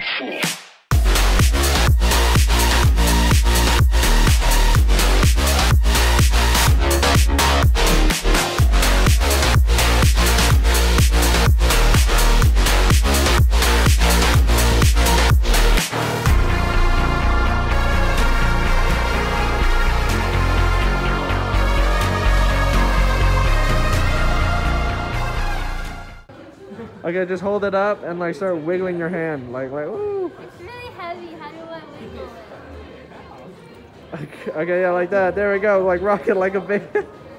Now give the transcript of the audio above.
fool. Okay, just hold it up and like start wiggling your hand, like like ooh. It's really heavy. How do I wiggle it? Okay, okay, yeah, like that. There we go. Like rock it like a baby.